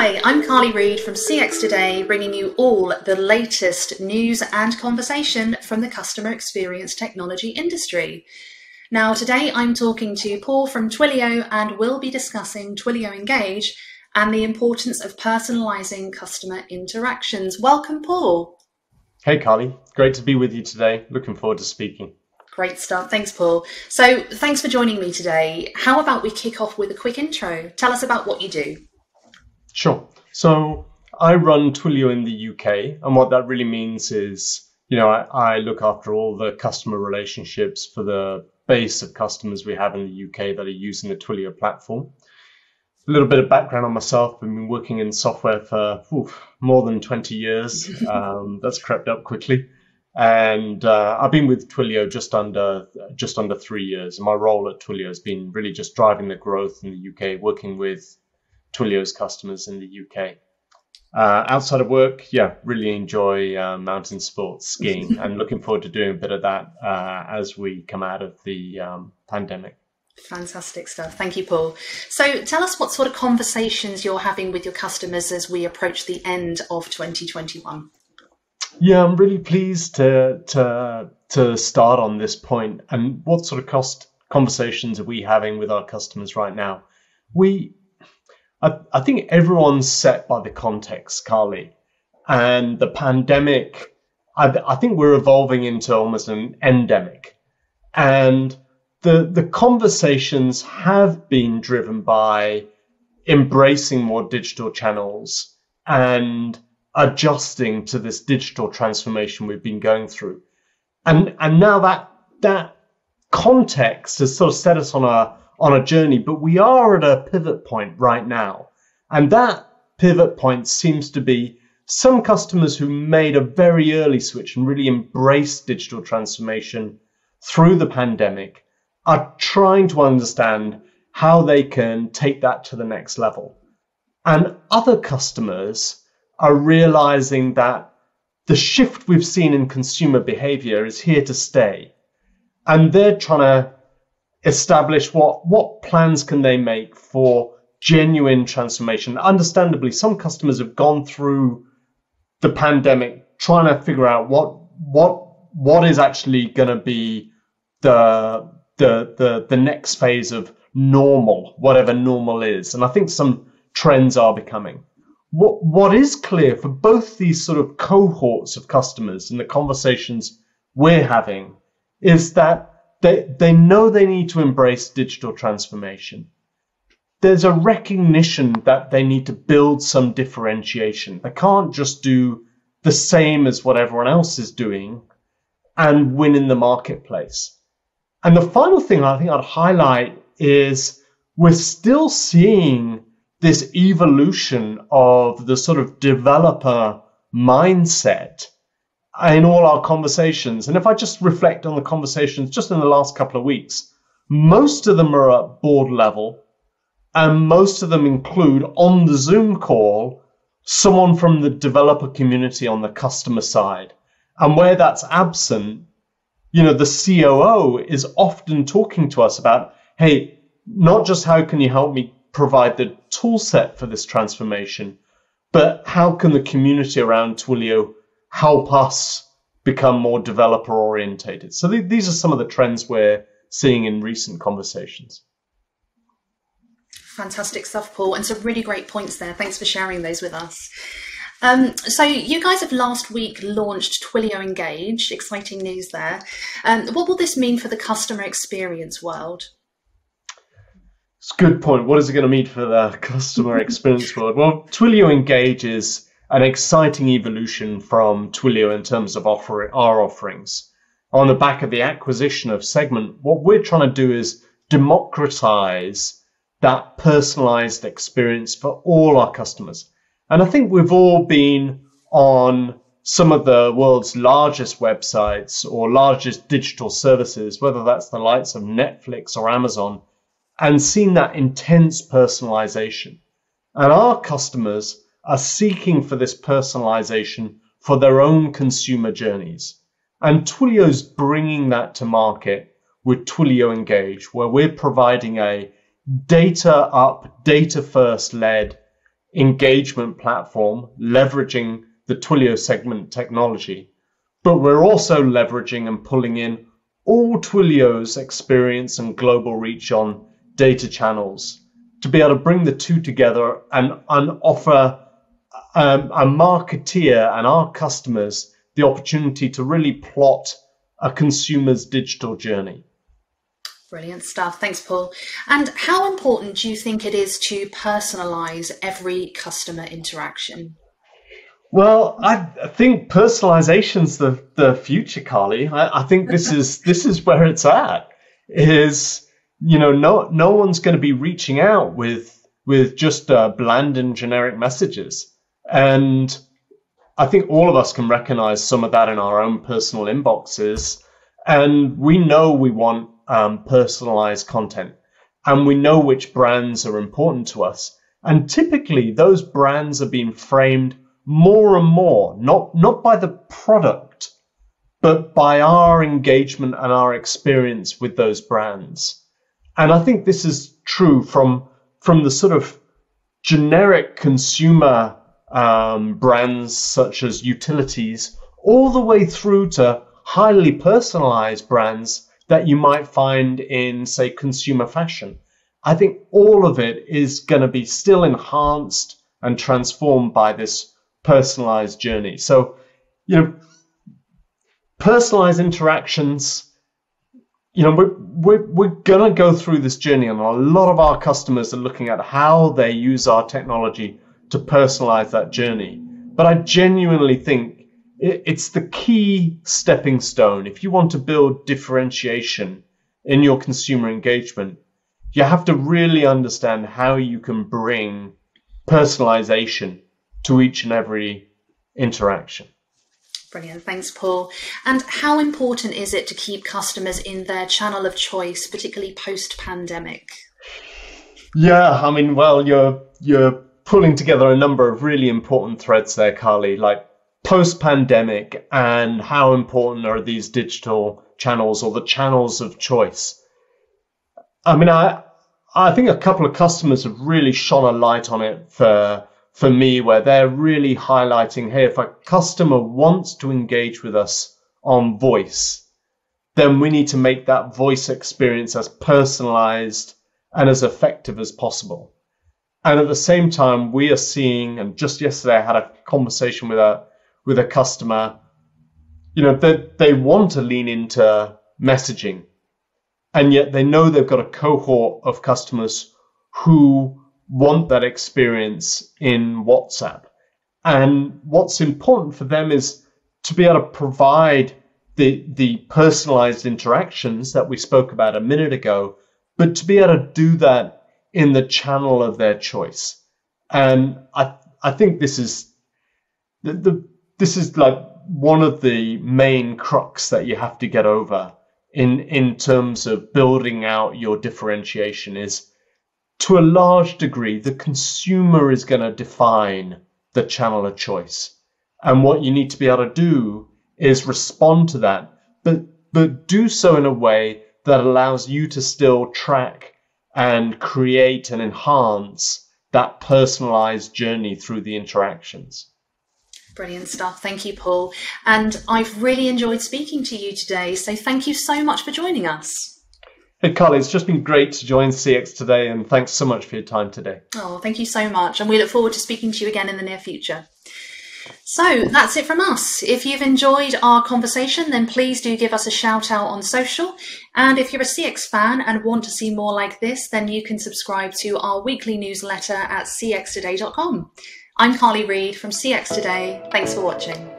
Hi, I'm Carly Read from CX Today, bringing you all the latest news and conversation from the customer experience technology industry. Now, today I'm talking to Paul from Twilio and we'll be discussing Twilio Engage and the importance of personalizing customer interactions. Welcome, Paul. Hey, Carly. Great to be with you today. Looking forward to speaking. Great stuff. Thanks, Paul. So, thanks for joining me today. How about we kick off with a quick intro? Tell us about what you do. Sure. So, I run Twilio in the UK, and what that really means is, you know, I, I look after all the customer relationships for the base of customers we have in the UK that are using the Twilio platform. A little bit of background on myself. I've been working in software for oof, more than 20 years. Um, that's crept up quickly and uh, I've been with Twilio just under just under three years. And my role at Twilio has been really just driving the growth in the UK, working with Twilio's customers in the UK. Uh, outside of work, yeah, really enjoy uh, mountain sports, skiing, and looking forward to doing a bit of that uh, as we come out of the um, pandemic. Fantastic stuff. Thank you, Paul. So, tell us what sort of conversations you're having with your customers as we approach the end of 2021. Yeah, I'm really pleased to to to start on this point. And what sort of cost conversations are we having with our customers right now? We, I, I think everyone's set by the context, Carly, and the pandemic. I, I think we're evolving into almost an endemic, and the the conversations have been driven by embracing more digital channels and adjusting to this digital transformation we've been going through. And and now that that context has sort of set us on a on a journey, but we are at a pivot point right now. And that pivot point seems to be some customers who made a very early switch and really embraced digital transformation through the pandemic are trying to understand how they can take that to the next level. And other customers are realizing that the shift we've seen in consumer behavior is here to stay. And they're trying to establish what, what plans can they make for genuine transformation. Understandably, some customers have gone through the pandemic trying to figure out what what what is actually going to be the the the the next phase of normal, whatever normal is. And I think some trends are becoming what what is clear for both these sort of cohorts of customers and the conversations we're having is that they they know they need to embrace digital transformation. There's a recognition that they need to build some differentiation. They can't just do the same as what everyone else is doing and win in the marketplace. And the final thing I think I'd highlight is we're still seeing this evolution of the sort of developer mindset in all our conversations. And if I just reflect on the conversations just in the last couple of weeks, most of them are at board level, and most of them include on the Zoom call someone from the developer community on the customer side. And where that's absent, you know, the COO is often talking to us about, hey, not just how can you help me provide the tool set for this transformation, but how can the community around Twilio help us become more developer orientated? So th- these are some of the trends we're seeing in recent conversations. Fantastic stuff, Paul, and some really great points there. Thanks for sharing those with us. Um, so you guys have last week launched Twilio Engage. Exciting news there. Um, what will this mean for the customer experience world? It's a good point. What is it going to mean for the customer experience world? Well, Twilio Engage is an exciting evolution from Twilio in terms of offer, our offerings. On the back of the acquisition of Segment, what we're trying to do is democratize that personalized experience for all our customers. And I think we've all been on some of the world's largest websites or largest digital services, whether that's the likes of Netflix or Amazon, and seen that intense personalization. And our customers are seeking for this personalization for their own consumer journeys. And Twilio's bringing that to market with Twilio Engage, where we're providing a data up, data first led engagement platform, leveraging the Twilio segment technology, but we're also leveraging and pulling in all Twilio's experience and global reach on data channels to be able to bring the two together and, and offer um, a marketeer and our customers the opportunity to really plot a consumer's digital journey. Brilliant stuff. Thanks, Paul. And how important do you think it is to personalize every customer interaction? Well, I think personalization's the, the future, Carly. I, I think this is this is where it's at. Is you know, no no one's going to be reaching out with with just uh, bland and generic messages. And I think all of us can recognize some of that in our own personal inboxes. And we know we want um, personalized content, and we know which brands are important to us. And typically, those brands are being framed more and more, not not by the product, but by our engagement and our experience with those brands. And I think this is true from from the sort of generic consumer um, brands such as utilities, all the way through to highly personalized brands that you might find in, say, consumer fashion. I think all of it is going to be still enhanced and transformed by this personalized journey. So, you know, personalized interactions you know, we're, we're, we're going to go through this journey, and a lot of our customers are looking at how they use our technology to personalize that journey. But I genuinely think it's the key stepping stone. If you want to build differentiation in your consumer engagement, you have to really understand how you can bring personalization to each and every interaction. Brilliant. Thanks, Paul. And how important is it to keep customers in their channel of choice, particularly post pandemic? Yeah, I mean, well, you're you're pulling together a number of really important threads there, Carly, like post pandemic and how important are these digital channels or the channels of choice. I mean, I I think a couple of customers have really shone a light on it for for me where they're really highlighting hey, if a customer wants to engage with us on voice, then we need to make that voice experience as personalized and as effective as possible. And at the same time, we are seeing, and just yesterday I had a conversation with a with a customer, you know, that they, they want to lean into messaging, and yet they know they've got a cohort of customers who want that experience in WhatsApp. And what's important for them is to be able to provide the, the personalized interactions that we spoke about a minute ago, but to be able to do that in the channel of their choice. And I, I think this is the, the this is like one of the main crux that you have to get over in in terms of building out your differentiation is to a large degree, the consumer is going to define the channel of choice. And what you need to be able to do is respond to that, but, but do so in a way that allows you to still track and create and enhance that personalized journey through the interactions. Brilliant stuff. Thank you, Paul. And I've really enjoyed speaking to you today. So thank you so much for joining us. Hey, Carly, it's just been great to join CX today, and thanks so much for your time today. Oh, thank you so much. And we look forward to speaking to you again in the near future. So that's it from us. If you've enjoyed our conversation, then please do give us a shout out on social. And if you're a CX fan and want to see more like this, then you can subscribe to our weekly newsletter at cxtoday.com. I'm Carly Read from CX Today. Thanks for watching.